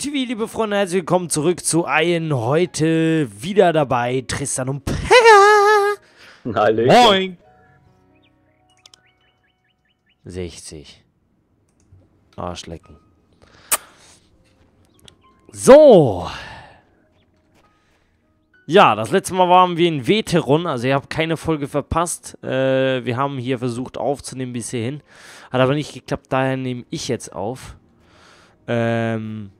TV, liebe Freunde, herzlich willkommen zurück zu Iron. Heute wieder dabei Tristan und Pega. Hallöchen. Moin. 60. Arschlecken. So. Ja, das letzte Mal waren wir in Veteron, also ihr habt keine Folge verpasst. Äh, wir haben hier versucht aufzunehmen bis hierhin. Hat aber nicht geklappt, daher nehme ich jetzt auf. Ähm,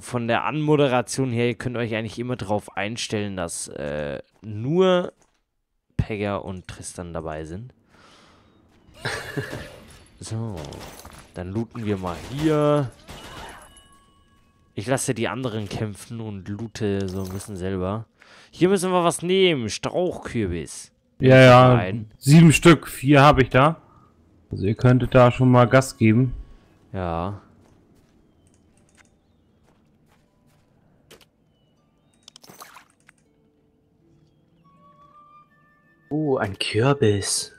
von der Anmoderation her, ihr könnt euch eigentlich immer darauf einstellen, dass äh, nur Pegger und Tristan dabei sind. so, dann looten wir mal hier. Ich lasse die anderen kämpfen und loote so ein bisschen selber. Hier müssen wir was nehmen. Strauchkürbis. Ja, ja. Nein. Sieben Stück. Vier habe ich da. Also ihr könntet da schon mal Gas geben. Ja. Uh, ein Kürbis.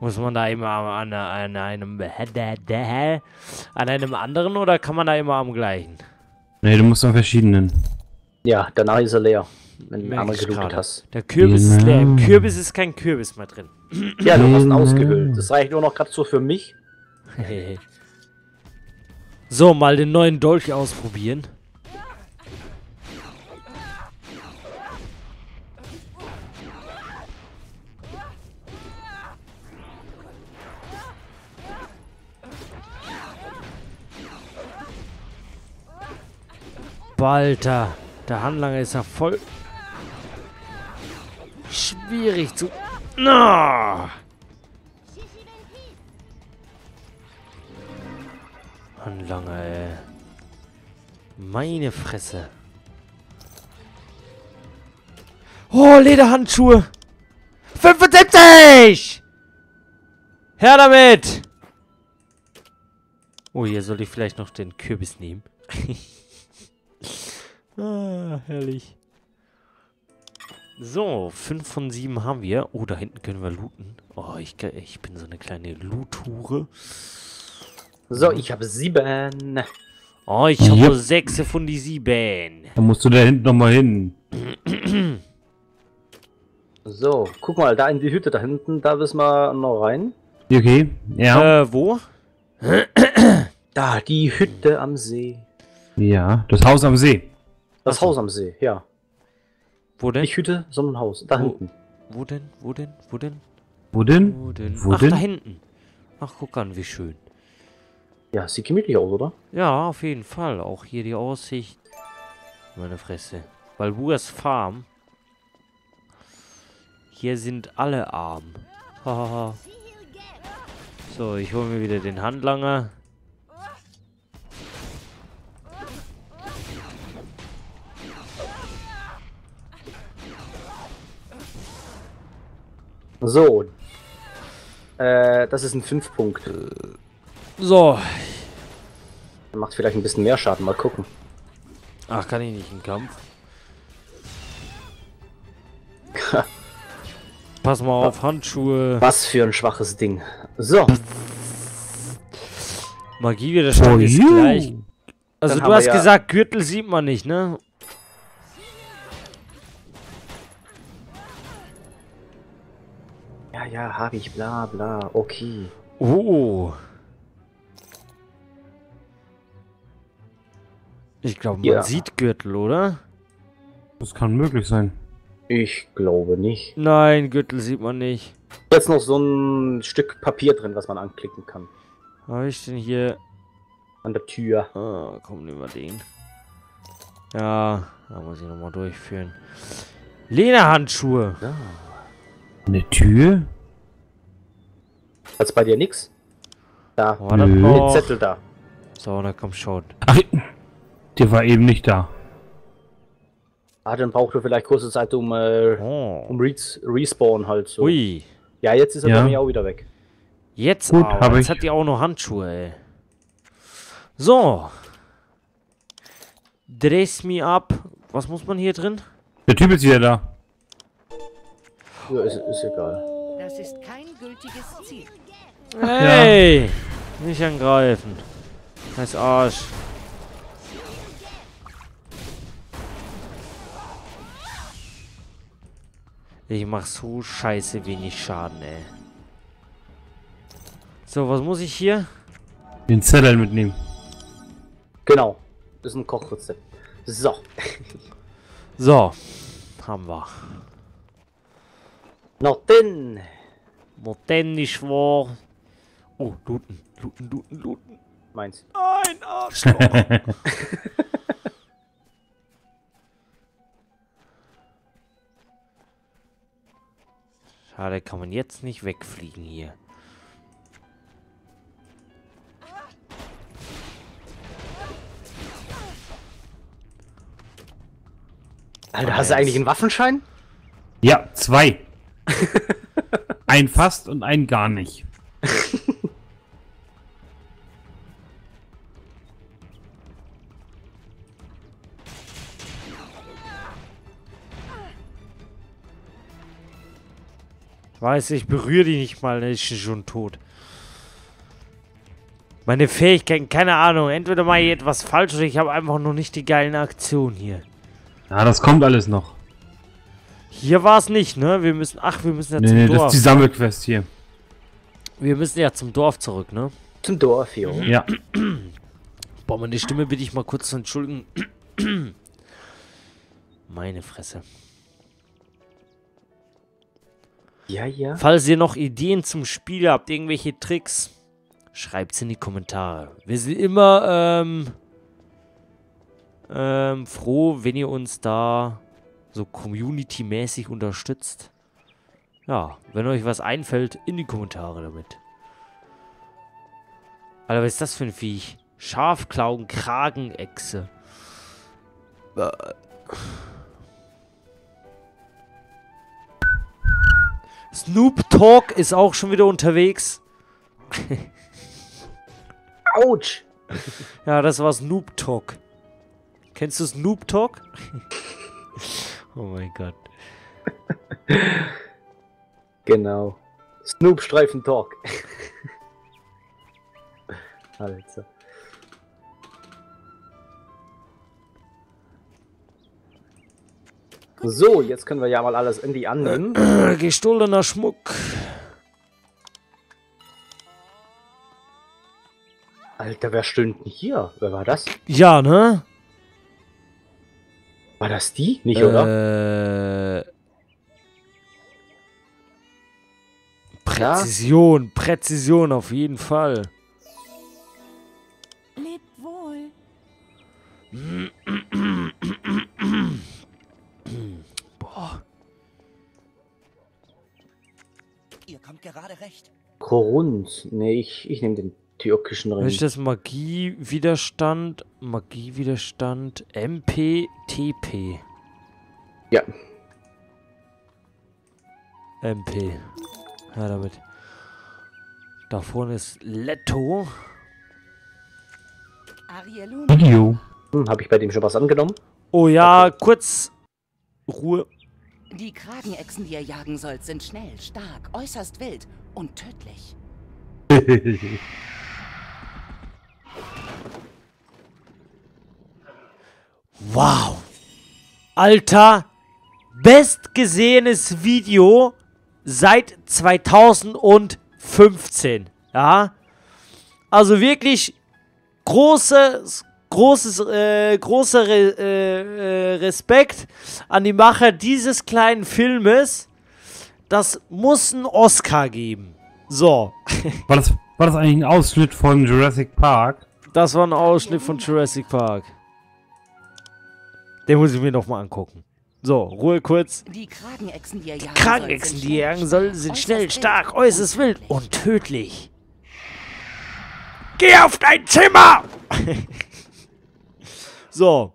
Muss man da immer an, an einem an einem anderen oder kann man da immer am gleichen? Ne, du musst an verschiedenen. Ja, danach ist er leer. Wenn du einmal gelootet hast. Der Kürbis ist leer. Im Genau. Kürbis ist kein Kürbis mehr drin. Ja, du hast ihn Genau. ausgehöhlt. Das reicht nur noch gerade so für mich. so, mal den neuen Dolch ausprobieren. Balter, der Handlanger ist ja voll schwierig zu... Na! Handlanger, ey. Meine Fresse. Oh, Lederhandschuhe. 75! Her damit! Oh, hier soll ich vielleicht noch den Kürbis nehmen. ah, herrlich. So, 5 von 7 haben wir. Oh, da hinten können wir looten. Oh, ich, ich bin so eine kleine Loot-Hure. So, ich habe sieben. Oh, ich habe Yep. nur 6 von die 7. Da musst du da hinten nochmal hin. So, guck mal, da in die Hütte da hinten, da müssen wir noch rein. Okay. Ja. Äh, wo? Da, die Hütte am See. Ja. Das Haus am See. Das so. Haus am See, ja. Wo denn? Nicht Hütte, sondern Haus. Da Wo? hinten. Wo denn? Wo denn? Wo denn? Wo denn? Wo denn? Wo Ach, denn? da hinten. Ach, guck an, wie schön. Ja, sieht gemütlich aus, oder? Ja, auf jeden Fall. Auch hier die Aussicht. Meine Fresse. Balbuas Farm. Hier sind alle arm. Hahaha. so, ich hole mir wieder den Handlanger. So. Äh, das ist ein 5-Punkt. So. Der macht vielleicht ein bisschen mehr Schaden. Mal gucken. Ach, kann ich nicht im Kampf. Pass mal auf, Handschuhe. Was für ein schwaches Ding. So, Magie ist you. gleich. Also Dann du hast gesagt, Gürtel sieht man nicht, ne? Ja, ja, habe ich, bla, bla, okay. Oh. Ich glaube, man Ja. sieht Gürtel, oder? Das kann möglich sein. Ich glaube nicht. Nein, Gürtel sieht man nicht. Jetzt noch so ein Stück Papier drin, was man anklicken kann. Habe ich denn hier? An der Tür. Ah, komm, nehmen wir den. Ja, da muss ich nochmal durchführen. Lederhandschuhe. Eine Tür? Hat's bei dir nix? Da, War Nö. den? Zettel da. So, na komm schon. Ach, der war eben nicht da. Ah, dann braucht er vielleicht kurze Zeit um, äh, Oh. um Res Respawn halt so. Ui. Ja, jetzt ist er Ja. bei mir auch wieder weg. Jetzt Gut, aber. Jetzt ich. hat die auch noch Handschuhe, ey. So. Dress me up. Was muss man hier drin? Der Typ ist wieder da. Ja, ist, ist egal. Das ist kein gültiges Ziel. Hey! Nicht angreifen. Scheiß Arsch. Ich mach so scheiße wenig Schaden, ey. So, was muss ich hier? Den Zettel mitnehmen. Genau. Das ist ein Kochrezept. So. So. Haben wir. Noch denn. Denn nicht wahr. Oh, looten. Looten, looten, looten. Meins. Ein Arschloch. Schade, kann man jetzt nicht wegfliegen hier. Alter, hast du eigentlich einen Waffenschein? Ja, zwei. ein fast und ein gar nicht. Weiß, ich berühre die nicht mal, dann ist sie schon tot. Meine Fähigkeiten, keine Ahnung. Entweder mache ich etwas falsch oder ich habe einfach noch nicht die geilen Aktionen hier. Ja, das kommt alles noch. Hier war es nicht, ne? Wir müssen, ach, wir müssen ja Nee, zum nee, das Dorf. ist die Sammelquest hier. wir müssen ja zum Dorf zurück, ne? Zum Dorf, jo. Ja. Boah, meine Stimme bitte ich mal kurz zu entschuldigen. Meine Fresse. Ja, ja. Falls ihr noch Ideen zum Spiel habt, irgendwelche Tricks, schreibt's in die Kommentare. Wir sind immer ähm, ähm, froh, wenn ihr uns da so community-mäßig unterstützt. Ja, wenn euch was einfällt, in die Kommentare damit. Alter, was ist das für ein Viech? Schafklauen, Kragenechse. Äh. Snoop Talk ist auch schon wieder unterwegs. Autsch! Ja, das war Snoop Talk. Kennst du Snoop Talk? oh mein Gott. Genau. Snoop Streifen Talk. Alter. So, jetzt können wir ja mal alles irgendwie annehmen. Äh, Gestohlener Schmuck. Alter, wer stimmt denn hier? Wer war das? Ja, ne? War das die? Nicht, oder? Äh, Präzision, Präzision auf jeden Fall. Lebt wohl. Ihr kommt gerade recht. Korund. Nee, ich, ich nehme den türkischen Ring. ist das? Magiewiderstand, Magiewiderstand, MP, TP. Ja. MP. Ja, damit. Da vorne ist Letto. Video. Hm, Habe ich bei dem schon was angenommen? Oh ja, kurz Ruhe. Die Kragenechsen, die ihr jagen sollt, sind schnell, stark, äußerst wild und tödlich. Wow. Alter, bestgesehenes Video seit 2015. Ja. Also wirklich großes, großes, äh, großer Re äh, äh, Respekt an die Macher dieses kleinen Filmes. Das muss einen Oscar geben. So, War das, war das eigentlich ein Ausschnitt von Jurassic Park? das war ein Ausschnitt von Jurassic Park. Den muss ich mir noch mal angucken. So, Ruhe kurz. Die Kragenechsen, die ihr jagen Kragenechsen, die jagen sollen, sind schnell, stark, äußerst wild und tödlich. Geh auf dein Zimmer! so.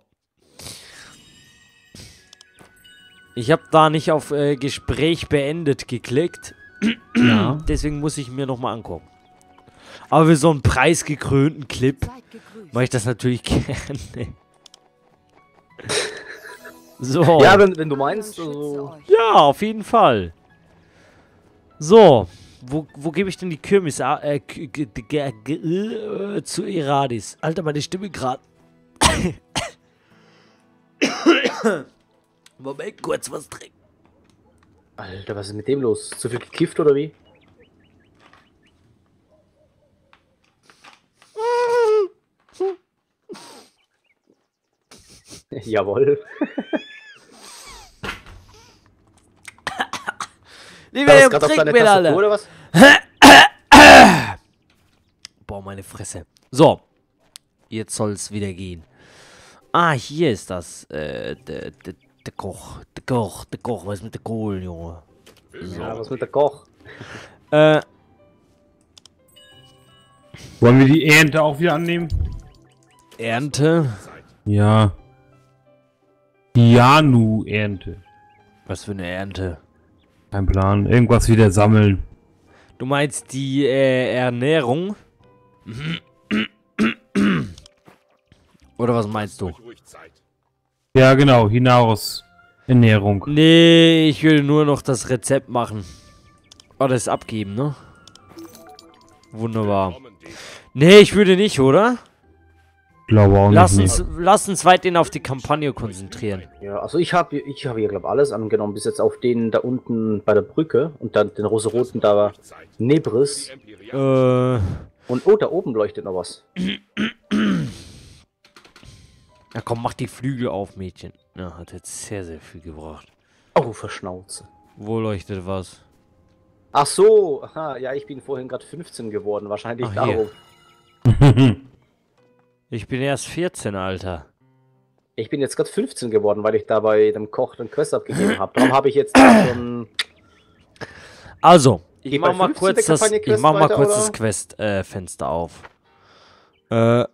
Ich habe da nicht auf äh, Gespräch beendet geklickt. Ja. Deswegen muss ich mir nochmal angucken. Aber für so einen preisgekrönten Clip mache ich das natürlich gerne. So. Ja, wenn, wenn du meinst. Also. Ja, auf jeden Fall. So, Wo, wo gebe ich denn die Kirmes äh, g- g- äh, zu Iradis? Alter, meine Stimme gerade. Moment, kurz was trinken. Alter, was ist mit dem los? Zu viel gekifft oder wie? Jawohl. Nee, War wer das grad auf trinkt deine mir, Tastatur Alter? oder was? Boah, meine Fresse. So. Jetzt soll es wieder gehen. Ah, hier ist das. Äh, der, der Koch. Der Koch, der Koch. Was ist mit der Kohle, Junge? Ja, was mit der Koch? Äh, Wollen wir die Ernte auch wieder annehmen? Ernte. Ja. Janu-Ernte. Was für eine Ernte? Kein Plan. Irgendwas wieder sammeln. Du meinst die äh, Ernährung? Oder was meinst du? Ja, genau. Hinaus. Ernährung. Nee, ich will nur noch das Rezept machen. Oh, das abgeben, ne? Wunderbar. Nee, ich würde nicht, oder? Glaube auch Lass nicht. uns, lass uns weiterhin auf die Kampagne konzentrieren. Ja, also ich habe ich hab hier, glaube alles angenommen, bis jetzt auf den da unten bei der Brücke und dann den rosaroten da war Nebris. Äh, Und oh, da oben leuchtet noch was. ja komm, mach die Flügel auf, Mädchen. Ja, hat jetzt sehr, sehr viel gebracht. Oh, Verschnauze. Wo leuchtet was? Ach so, aha, ja, ich bin vorhin gerade 15 geworden, wahrscheinlich Ach, hier. darum. Ich bin erst 14, Alter. Ich bin jetzt gerade 15 geworden, weil ich da bei dem Koch den Quest abgegeben habe. Darum habe ich jetzt schon. Also, ich Geht mach bei mal 15 kurz das, Kampagne ich Quest mach mal weiter, kurz oder? das Quest-Fenster auf. Äh,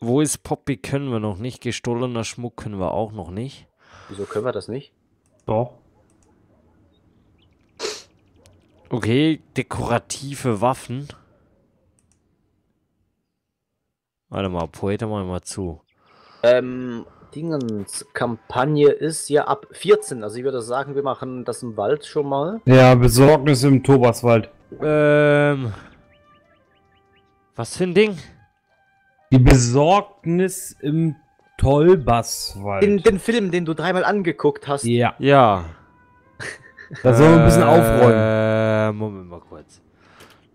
wo ist Poppy? Können wir noch nicht. Gestohlener Schmuck können wir auch noch nicht. Wieso können wir das nicht? Doch. Okay, dekorative Waffen. Warte mal, Poeta mal mal zu. Ähm, Dingens, Kampagne ist ja ab 14. Also ich würde sagen, wir machen das im Wald schon mal. Ja, Besorgnis im Tobaswald. Ähm. Was für ein Ding? Die Besorgnis im Tolbaswald. In den Film, den du dreimal angeguckt hast. ja, Ja. da sollen wir ein bisschen aufräumen. Äh, Moment mal kurz.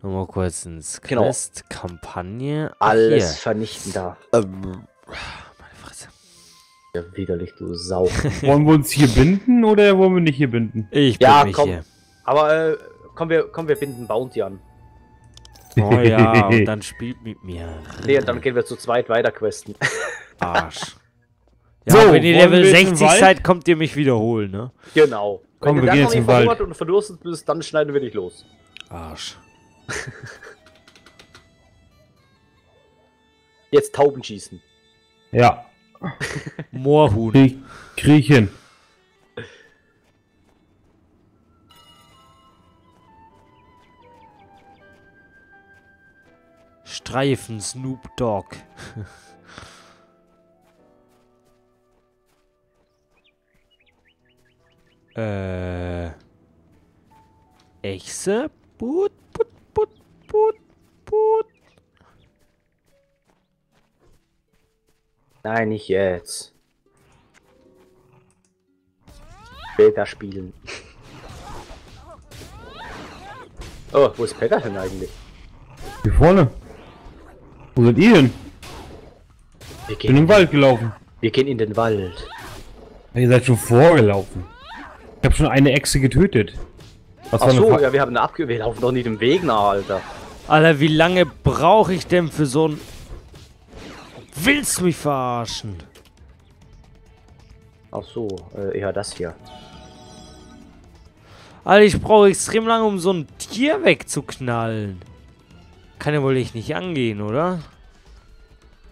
Nochmal kurz ins Genau. Quest, Kampagne. Ach, Alles hier. vernichten da. Meine Fresse. Ja, widerlich, du Sau. Wollen wir uns hier binden oder wollen wir nicht hier binden? Ich bin Ja, mich komm. hier. Aber äh, komm, wir, komm, wir binden Bounty an. Oh ja, und dann spielt mit mir. Nee, und dann gehen wir zu zweit weiter questen. Arsch. Ja, So, wenn ihr Level wir jetzt im 60 Wald? seid, kommt ihr mich wiederholen, ne? genau. Komm, Wenn wir du gehen jetzt im nicht Wald. und verdurstet bist, dann schneiden wir dich los. Arsch. Jetzt Tauben schießen. Ja, Moorhuhn. krieg, krieg hin. Streifen Snoop Dogg. äh. Echse? Put, Nein, nicht jetzt. Später spielen. Oh, wo ist Pekka denn eigentlich? Hier vorne. Wo seid ihr denn? Wir Ich bin im gehen, Wald gelaufen. wir gehen in den Wald. Ihr seid schon vorgelaufen. Ich habe schon eine Echse getötet. Was Ach war so, ja, wir haben eine Abge... Wir laufen doch nicht im Weg nach, Alter. Alter, wie lange brauche ich denn für so ein. Willst du mich verarschen? Ach so, äh, eher das hier. Alter, ich brauche extrem lange, um so ein Tier wegzuknallen. Kann ja wohl echt nicht angehen, oder?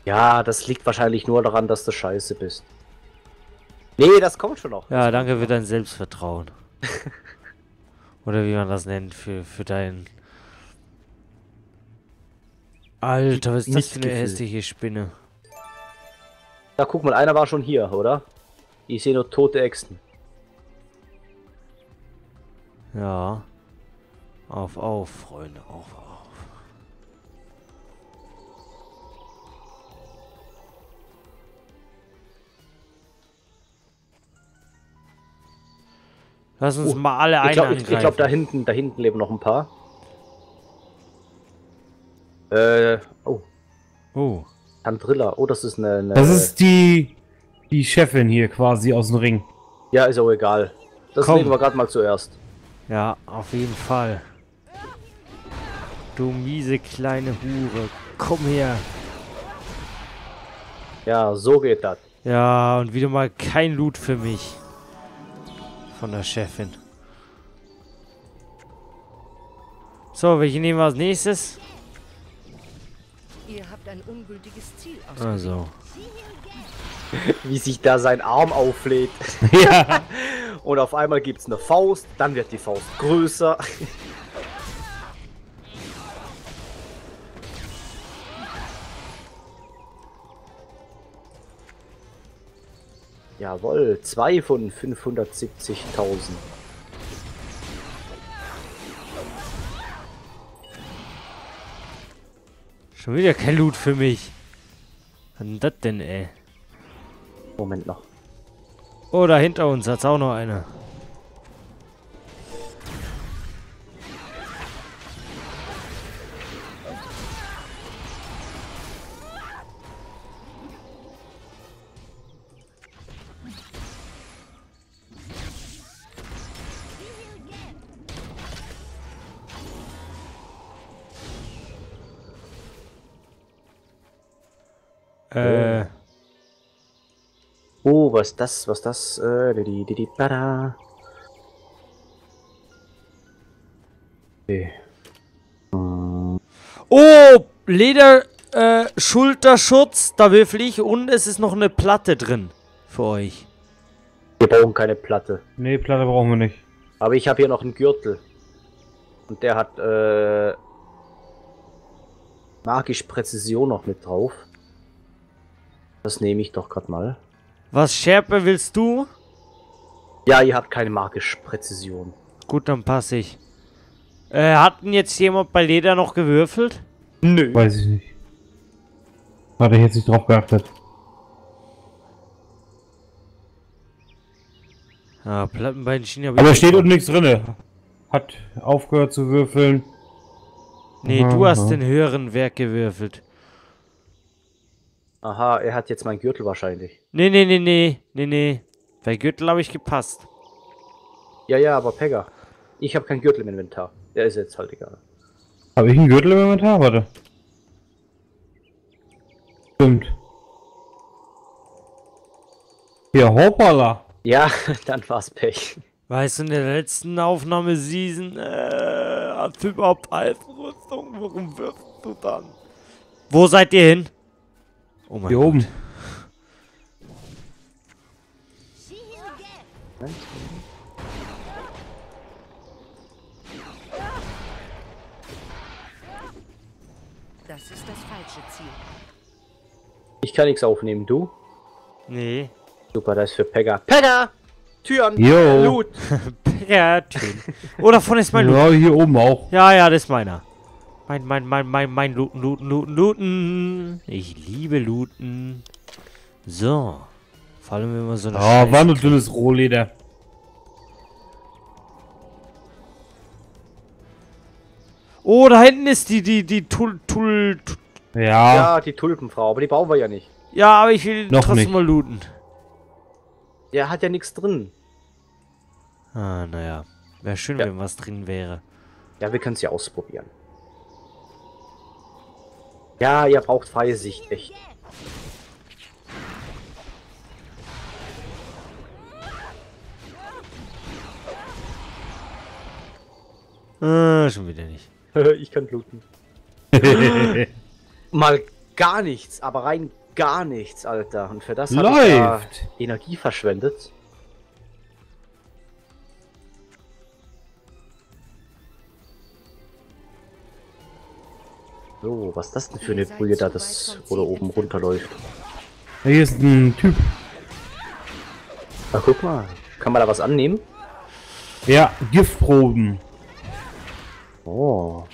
Ja, das liegt wahrscheinlich nur daran, dass du scheiße bist. Nee, das kommt schon noch. Ja, danke für dein Selbstvertrauen. Oder wie man das nennt, für, für dein... Alter, was ist das für eine hässliche Spinne? Ja, guck mal, einer war schon hier, oder? Ich sehe nur tote Echsen. Ja. Auf, auf, Freunde, auf, auf. Lass uns Oh, mal alle Ich einen glaube, ich, ich glaub, da hinten, da hinten leben noch ein paar. Äh, oh, Oh, Tandrilla. Oh, das ist eine, eine Das ist die, die Chefin hier quasi aus dem Ring. Ja, ist auch egal. Das Komm. nehmen wir gerade mal zuerst. ja, auf jeden Fall. Du miese kleine Hure. Komm her. Ja, so geht das. Ja, und wieder mal kein Loot für mich. Von der Chefin. So, welche nehmen wir als nächstes? Ihr habt ein ungültiges Ziel. Also. Wie sich da sein Arm auflädt. Ja. Und auf einmal gibt es eine Faust, dann wird die Faust größer. Jawohl, zwei von 570.000. Schon wieder kein Loot für mich. Was denn das denn, ey? Moment noch. Oh, da hinter uns hat's auch noch einer. Äh, Oh, was ist das? Was ist das? Äh, di, di, di, bada. Okay. Oh, Leder, äh, Schulterschutz, da würfel ich und es ist noch eine Platte drin. Für euch. Wir brauchen keine Platte. Nee, Platte brauchen wir nicht. Aber ich habe hier noch einen Gürtel. Und der hat äh, magisch Präzision noch mit drauf. Das nehme ich doch gerade mal. Was Schärpe willst du? Ja, ihr habt keine magische Präzision. Gut, dann passe ich. Äh, hatten jetzt jemand bei Leder noch gewürfelt? Nö. Weiß ich nicht. Hatte ich jetzt nicht drauf geachtet. Ja, Plattenbeinschienen habe ich. Aber steht unten nichts drinne. Hat aufgehört zu würfeln. Nee, du hast den höheren Wert gewürfelt. Aha, er hat jetzt meinen Gürtel wahrscheinlich. Nee, nee, nee, nee, nee, nee. Bei Gürtel habe ich gepasst. Ja, ja, aber Pegger. Ich habe keinen Gürtel im Inventar. Der ist jetzt halt egal. Habe ich einen Gürtel im Inventar? Warte. Stimmt. Ja, hoppala. Ja, dann war's Pech. Weißt du, in der letzten Aufnahme-Season, äh, hast du überhaupt Eisenrüstung? Warum wirfst du dann? Wo seid ihr hin? Oh mein Hier Gott. oben. Das ist das falsche Ziel. Ich kann nichts aufnehmen, du? Nee. Super, das ist für Pegger. Pegger! Türen! Jo. Loot! Ja, schön. Oh, davon ist mein Loot. Ja, hier oben auch. Ja, ja, das ist meiner. Mein, mein, mein, mein, mein Looten, Looten, Looten, Looten. Ich liebe Looten. So. Vor allem, man so eine Ah, Scheiße- war nur dünnes Rohleder. Oh, da hinten ist die, die, die Tul, Tul, Tul. Ja. Ja, die Tulpenfrau, aber die brauchen wir ja nicht. Ja, aber ich will Noch trotzdem nicht. mal looten. Der hat ja nichts drin. Ah, naja. Wäre schön, Ja. wenn was drin wäre. Ja, wir können es ja ausprobieren. Ja, ihr braucht freie Sicht, echt. Ah, schon wieder nicht. ich kann bluten. Mal gar nichts, aber rein gar nichts, Alter. Und für das habe ich da. Energie verschwendet. So, was ist das denn für eine Brühe da, das oder oben runterläuft? Hier ist ein Typ. Na guck mal, kann man da was annehmen? Ja, Giftproben. Oh.